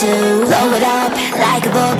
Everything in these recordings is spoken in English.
to blow it up like a volcano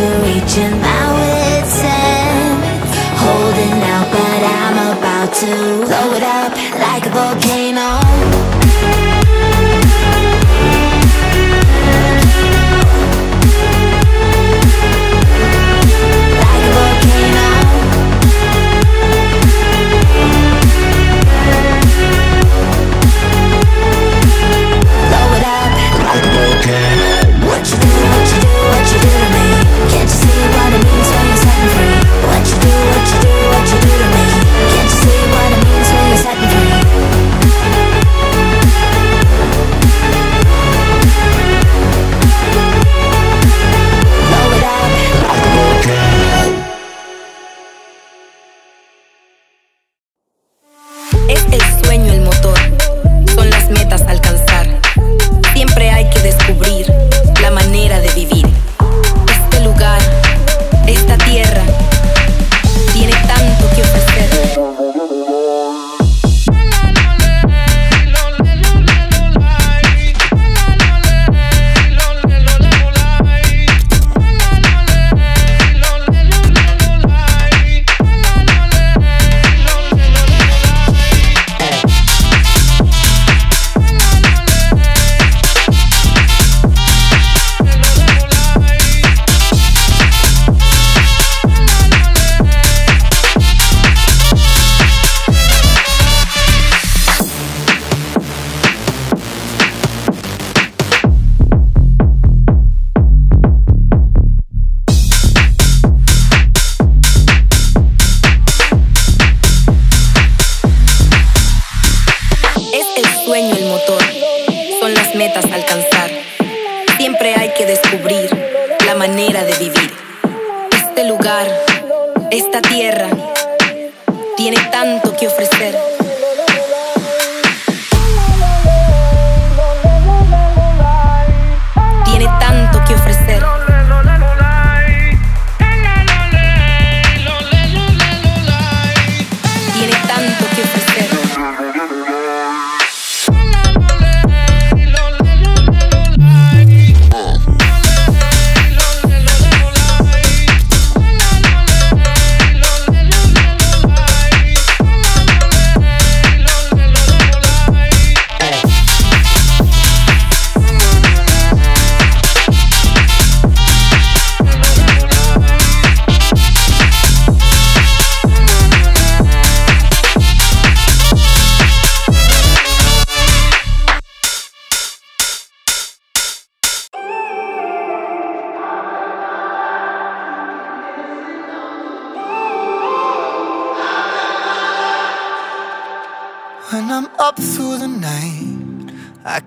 to reaching my wit's end Holding out but I'm about to blow it up like a volcano que descubrir la manera de vivir. Este lugar, esta tierra, tiene tanto que ofrecer.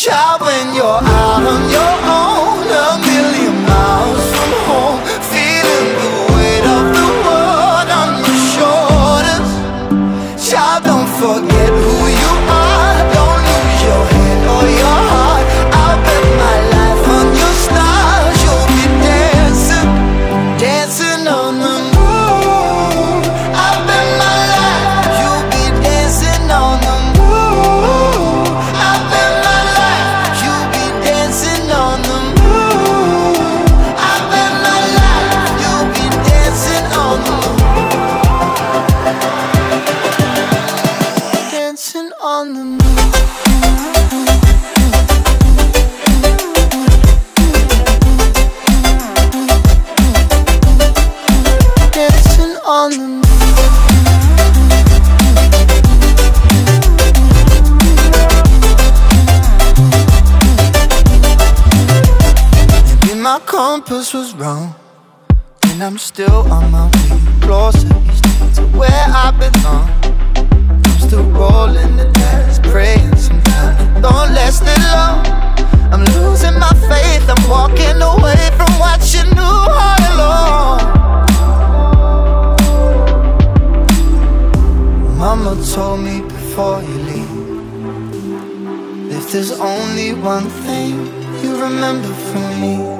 Child, when you're out on your own A million miles from home Feeling the weight of the world on your shoulders. Child, don't forget compass was wrong, and I'm still on my way closer each day to where I belong. I'm still rolling the dice, praying sometimes don't last it long. I'm losing my faith, I'm walking away from what you knew all along. Mama told me before you leave If there's only one thing you remember from me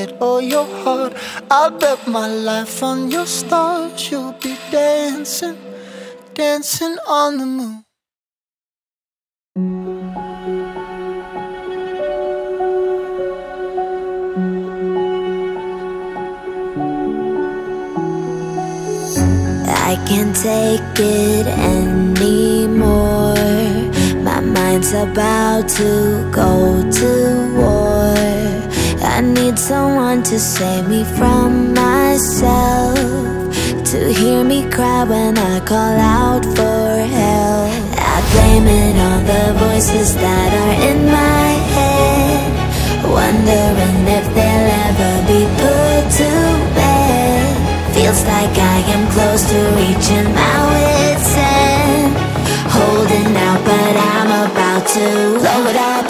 head or oh, your heart. I bet my life on your stars. You'll be dancing, dancing on the moon. I can't take it anymore. My mind's about to go to. I need someone to save me from myself. To hear me cry when I call out for help. I blame it on the voices that are in my head. Wondering if they'll ever be put to bed. Feels like I am close to reaching my wit's end. Holding out, but I'm about to blow it up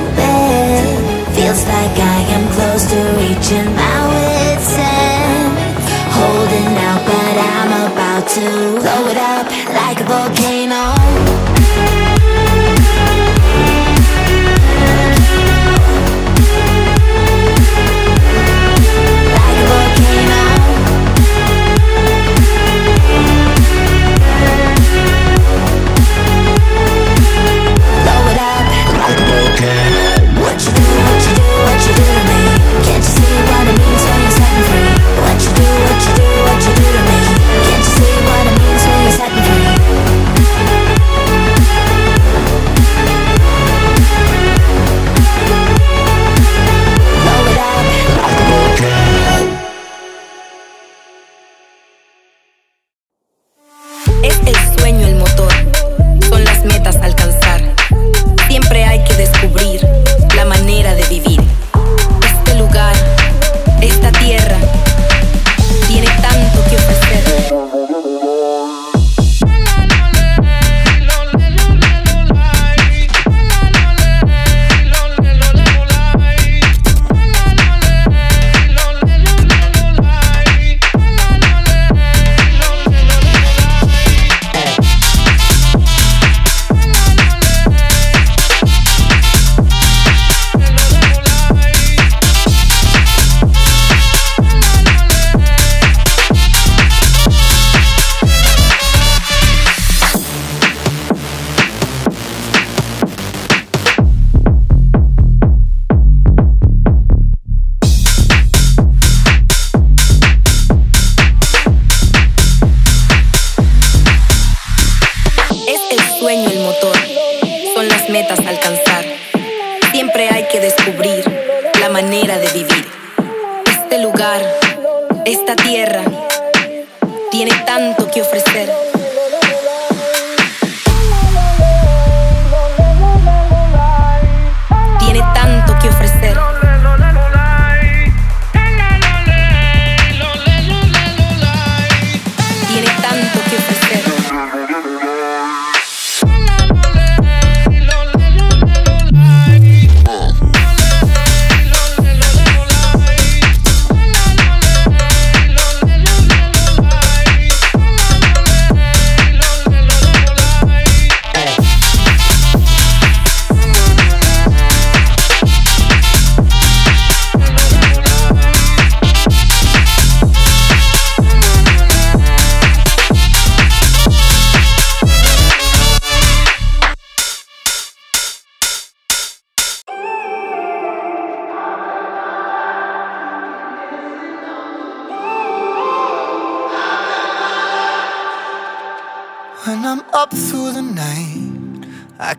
Son las metas a alcanzar. Siempre hay que descubrir la manera de vivir. Este lugar, esta tierra, tiene tanto que ofrecer.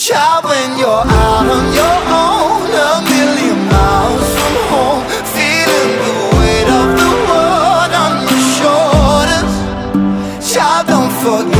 Child, when you're out on your own A million miles from home Feeling the weight of the world on your shoulders. Child, don't forget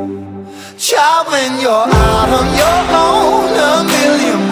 Child, when you're out on your own A million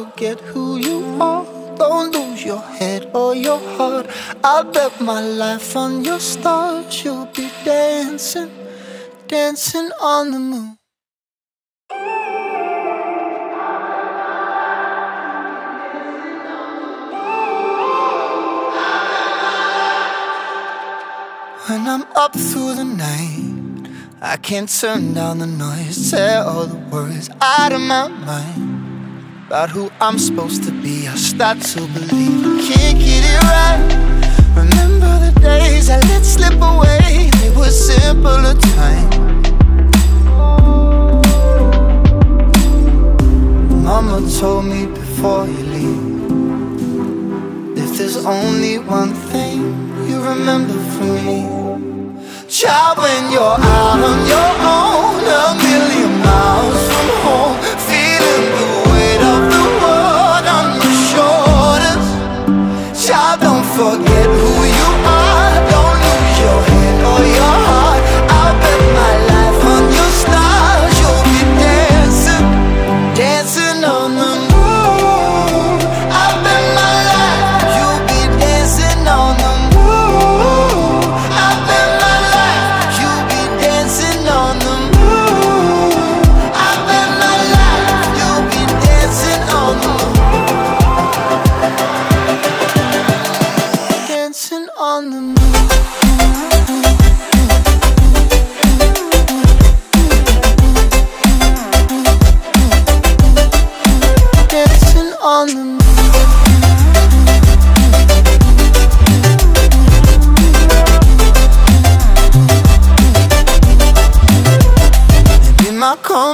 forget who you are. Don't lose your head or your heart. I bet my life on your stars. You'll be dancing, dancing on the moon. When I'm up through the night, I can't turn down the noise. Tear all the words out of my mind about who I'm supposed to be. I start to believe I can't get it right. Remember the days I let slip away, they were simpler times. Mama told me before you leave. If there's only one thing you remember from me, child, when you're out on your own, Child,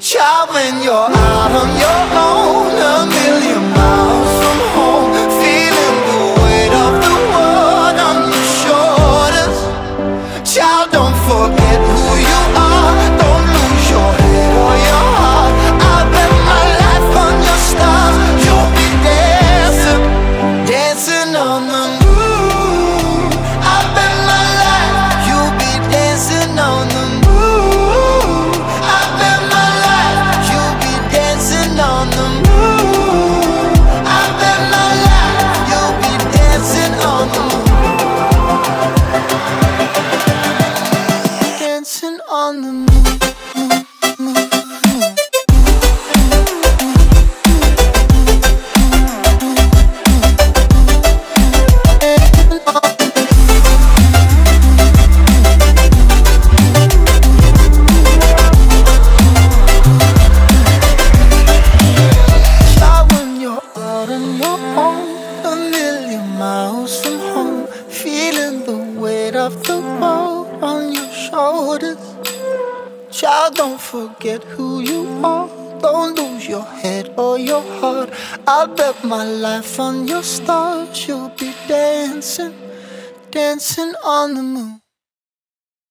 child, when you're out on your own, a million miles from home, dancing on the moon.